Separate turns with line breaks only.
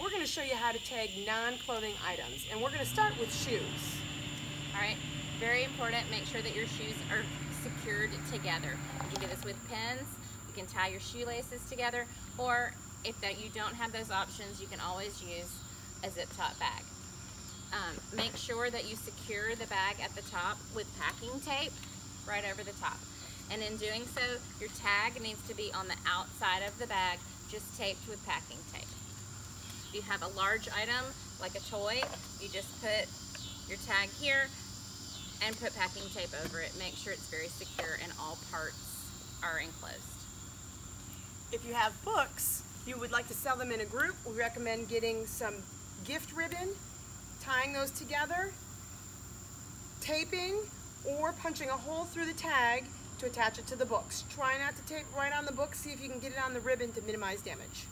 We're gonna show you how to tag non-clothing items, and we're gonna start with shoes.
All right, very important, make sure that your shoes are secured together. You can do this with pins, you can tie your shoelaces together, or if that you don't have those options, you can always use a zip top bag. Um, make sure that you secure the bag at the top with packing tape right over the top. And in doing so, your tag needs to be on the outside of the bag, just taped with packing tape. If you have a large item, like a toy, you just put your tag here and put packing tape over it. Make sure it's very secure and all parts are enclosed.
If you have books, you would like to sell them in a group, we recommend getting some gift ribbon, tying those together, taping, or punching a hole through the tag to attach it to the books. Try not to tape right on the book, see if you can get it on the ribbon to minimize damage.